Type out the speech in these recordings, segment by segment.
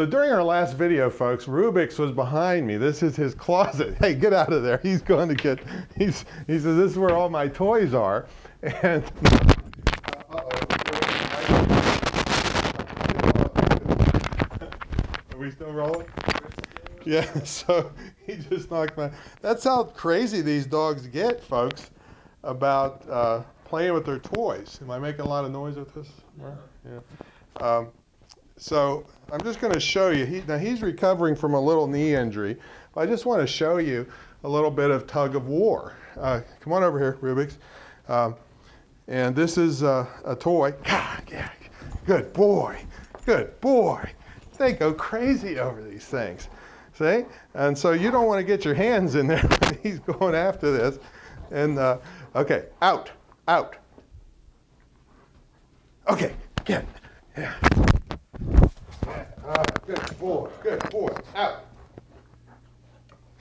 so during our last video, folks, Rubix was behind me. This is his closet. Hey, get out of there. He's going to get, he's, he says, this is where all my toys are. And, uh -oh. are we still rolling? Yeah, so he just knocked my, that's how crazy these dogs get, folks, about uh, playing with their toys. Am I making a lot of noise with this? Yeah. Um, so I'm just going to show you. He, now he's recovering from a little knee injury. I just want to show you a little bit of tug of war. Uh, come on over here, Rubix. Um, and this is a toy. Good boy. Good boy. They go crazy over these things. See? And so you don't want to get your hands in there when he's going after this. And uh, okay, out, out. Okay, get. Yeah. Good boy, good boy. Out.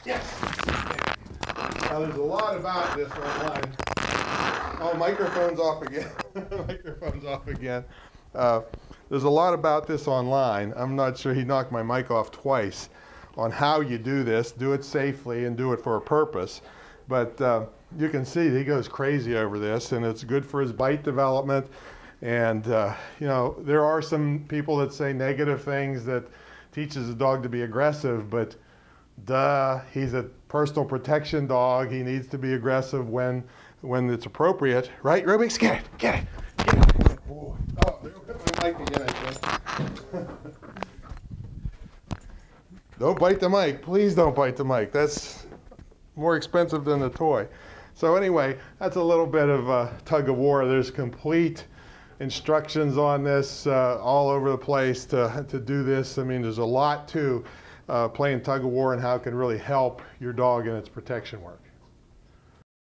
Yes. Now there's a lot about this online. Oh, microphone's off again. microphone's off again. Uh, there's a lot about this online. I'm not sure he knocked my mic off twice on how you do this. Do it safely and do it for a purpose. But uh, you can see he goes crazy over this, and it's good for his bite development. And, uh, you know, there are some people that say negative things that teaches a dog to be aggressive, but duh, he's a personal protection dog. He needs to be aggressive when, when it's appropriate. Right, Rubix? Get it, get it, get it. Oh, again, don't bite the mic. Please don't bite the mic. That's more expensive than the toy. So anyway, that's a little bit of a tug of war. There's complete instructions on this uh, all over the place to, to do this. I mean, there's a lot to uh, playing tug of war and how it can really help your dog in its protection work.